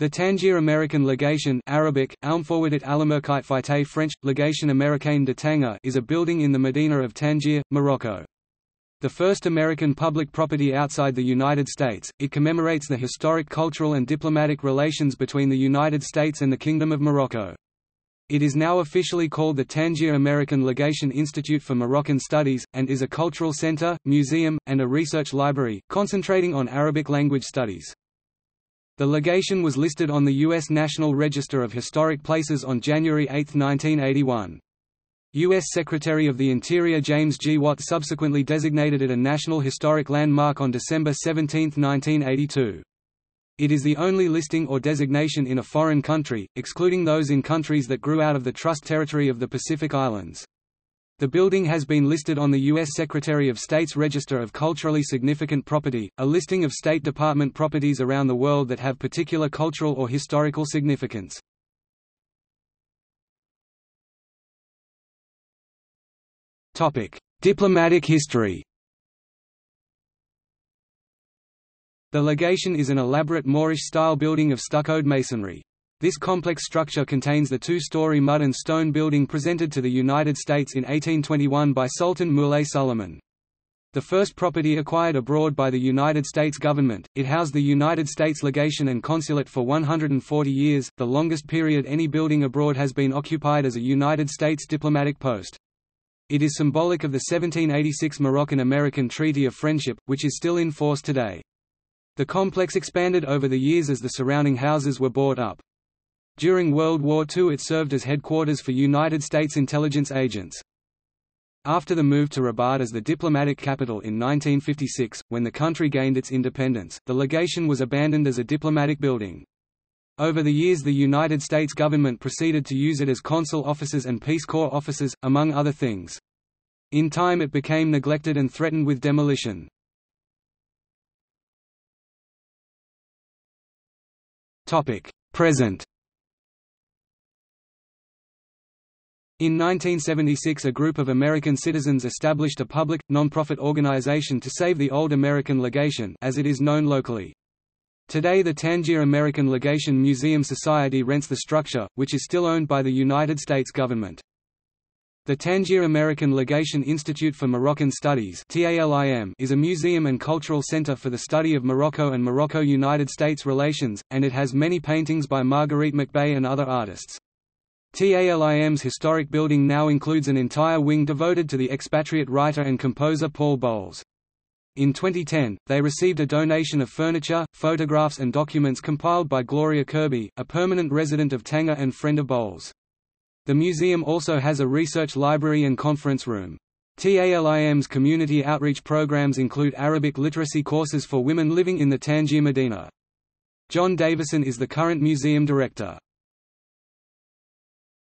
The Tangier American Legation Arabic, French, Legation Américaine de Tanger is a building in the Medina of Tangier, Morocco. The first American public property outside the United States, it commemorates the historic cultural and diplomatic relations between the United States and the Kingdom of Morocco. It is now officially called the Tangier American Legation Institute for Moroccan Studies, and is a cultural center, museum, and a research library, concentrating on Arabic language studies. The legation was listed on the U.S. National Register of Historic Places on January 8, 1981. U.S. Secretary of the Interior James G. Watt subsequently designated it a National Historic Landmark on December 17, 1982. It is the only listing or designation in a foreign country, excluding those in countries that grew out of the Trust Territory of the Pacific Islands. The building has been listed on the U.S. Secretary of State's Register of Culturally Significant Property, a listing of State Department properties around the world that have particular cultural or historical significance. Diplomatic history The legation is an elaborate Moorish-style building of stuccoed masonry. This complex structure contains the two-story mud and stone building presented to the United States in 1821 by Sultan Moulay Suleiman. The first property acquired abroad by the United States government, it housed the United States legation and consulate for 140 years, the longest period any building abroad has been occupied as a United States diplomatic post. It is symbolic of the 1786 Moroccan-American Treaty of Friendship, which is still in force today. The complex expanded over the years as the surrounding houses were bought up. During World War II it served as headquarters for United States intelligence agents. After the move to Rabat as the diplomatic capital in 1956, when the country gained its independence, the legation was abandoned as a diplomatic building. Over the years the United States government proceeded to use it as consul offices and Peace Corps offices, among other things. In time it became neglected and threatened with demolition. Present In 1976 a group of American citizens established a public, non-profit organization to save the old American legation as it is known locally. Today the Tangier American Legation Museum Society rents the structure, which is still owned by the United States government. The Tangier American Legation Institute for Moroccan Studies is a museum and cultural center for the study of Morocco and Morocco-United States relations, and it has many paintings by Marguerite McBey and other artists. TALIM's historic building now includes an entire wing devoted to the expatriate writer and composer Paul Bowles. In 2010, they received a donation of furniture, photographs and documents compiled by Gloria Kirby, a permanent resident of Tanger and friend of Bowles. The museum also has a research library and conference room. TALIM's community outreach programs include Arabic literacy courses for women living in the Tangier Medina. John Davison is the current museum director.